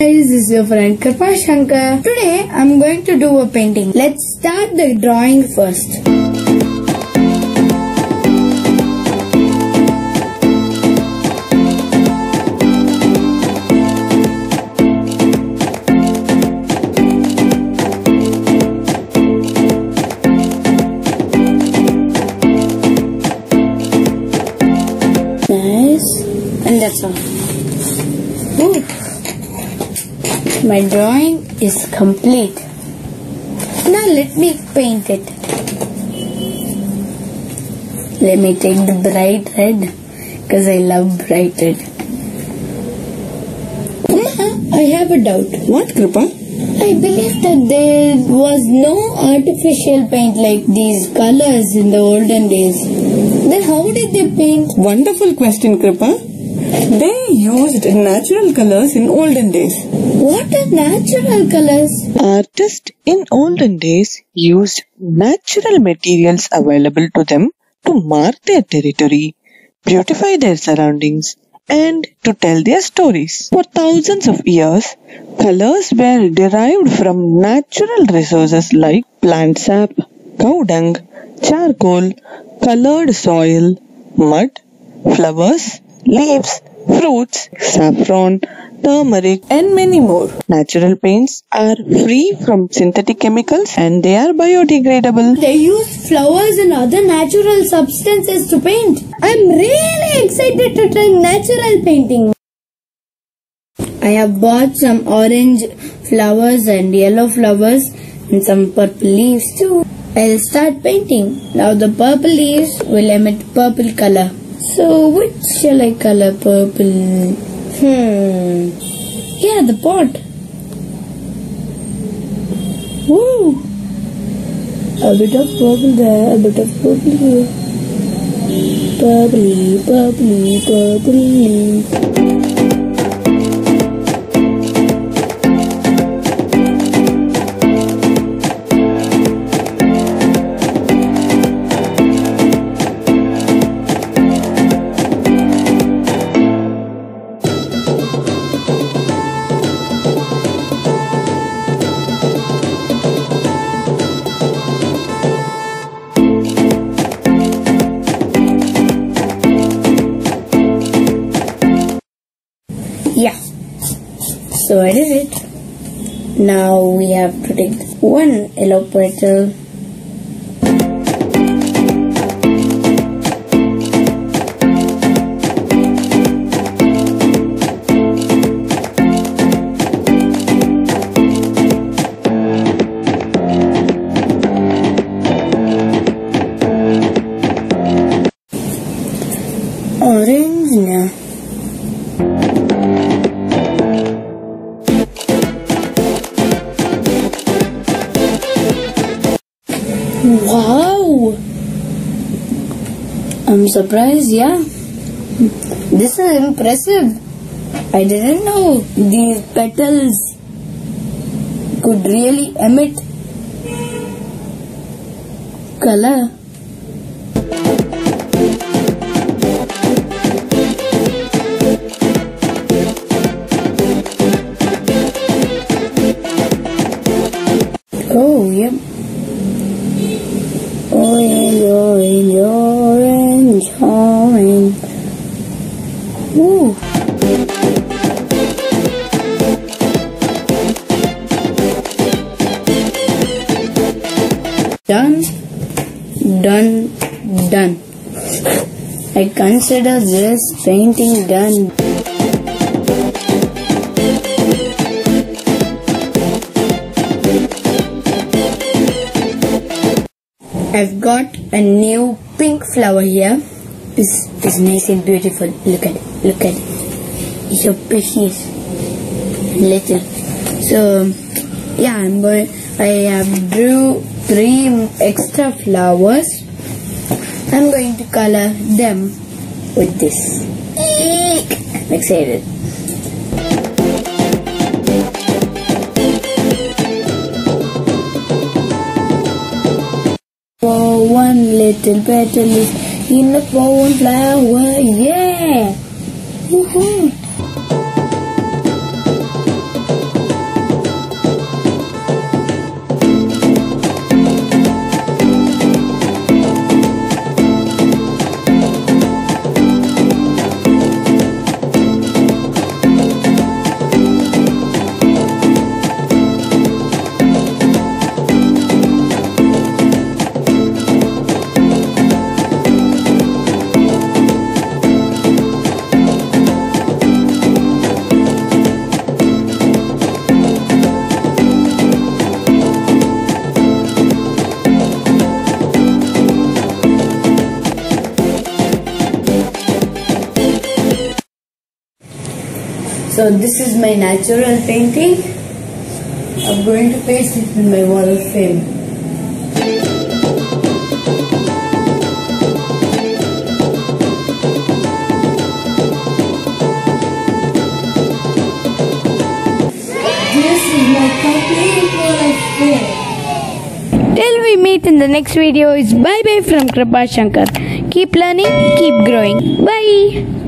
This is your friend Krupa Shankar. Today I'm going to do a painting. Let's start the drawing first. Nice. And that's all. Ooh. My drawing is complete. Now let me paint it. Let me take the bright red because I love bright red. I have a doubt. What, Krupa? I believe that there was no artificial paint like these colors in the olden days. Then how did they paint? Wonderful question, Krupa. They used natural colors in olden days. What are natural colors? Artists in olden days used natural materials available to them to mark their territory, beautify their surroundings, and to tell their stories. For thousands of years, colors were derived from natural resources like plant sap, cow dung, charcoal, colored soil, mud, flowers, leaves, fruits, saffron, turmeric, and many more. Natural paints are free from synthetic chemicals and they are biodegradable. They use flowers and other natural substances to paint. I'm really excited to try natural painting. I have bought some orange flowers and yellow flowers and some purple leaves too. I'll start painting. Now the purple leaves will emit purple color. So which shall I color purple? Hmm. Yeah, the pot. Woo! A bit of purple there, a bit of purple here. Purpley, purpley, purpley. So I did it. Now we have to take one yellow. Orange now. Wow! I'm surprised, yeah. This is impressive. I didn't know these petals could really emit color. Oh, yep. Orange. Ooh. Done, done, done. I consider this painting done. I've got a new pink flower here. This is nice and beautiful. Look at it. Look at it. It's so precious. Little. So, yeah, I'm going. I have drew three extra flowers. I'm going to color them with this. I'm excited. Little petal is in the for flower, yeah. Woohoo. So this is my natural painting. I'm going to paste it in my wall of fame. Till we meet in the next video is bye bye from Krupa Shankar. Keep learning, keep growing. Bye.